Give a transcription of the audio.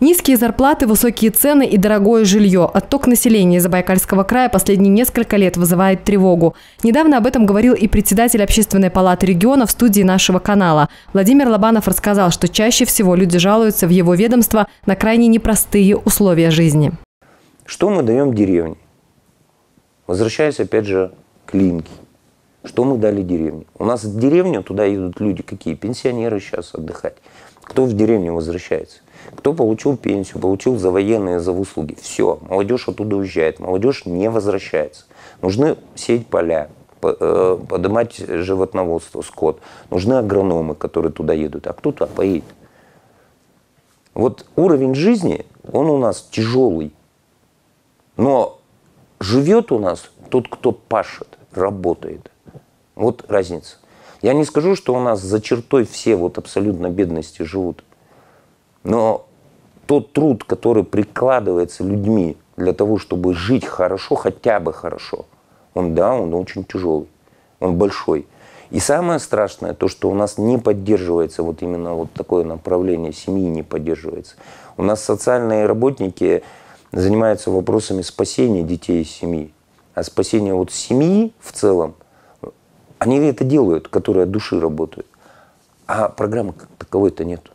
Низкие зарплаты, высокие цены и дорогое жилье. Отток населения Забайкальского края последние несколько лет вызывает тревогу. Недавно об этом говорил и председатель Общественной палаты региона в студии нашего канала. Владимир Лобанов рассказал, что чаще всего люди жалуются в его ведомство на крайне непростые условия жизни. Что мы даем деревне? Возвращаясь опять же к Линке. Что мы дали деревне? У нас в деревню туда идут люди какие? Пенсионеры сейчас отдыхать. Кто в деревню возвращается? Кто получил пенсию, получил за военные, за услуги. Все, молодежь оттуда уезжает, молодежь не возвращается. Нужны сеять поля, э, поднимать животноводство, скот. Нужны агрономы, которые туда едут. А кто туда поедет? Вот уровень жизни, он у нас тяжелый. Но живет у нас тот, кто пашет, работает. Вот разница. Я не скажу, что у нас за чертой все вот абсолютно бедности живут. Но тот труд, который прикладывается людьми для того, чтобы жить хорошо, хотя бы хорошо, он, да, он очень тяжелый, он большой. И самое страшное, то, что у нас не поддерживается вот именно вот такое направление семьи не поддерживается. У нас социальные работники занимаются вопросами спасения детей из семьи. А спасение вот семьи в целом, они это делают, которые от души работают. А программы как таковой-то нету.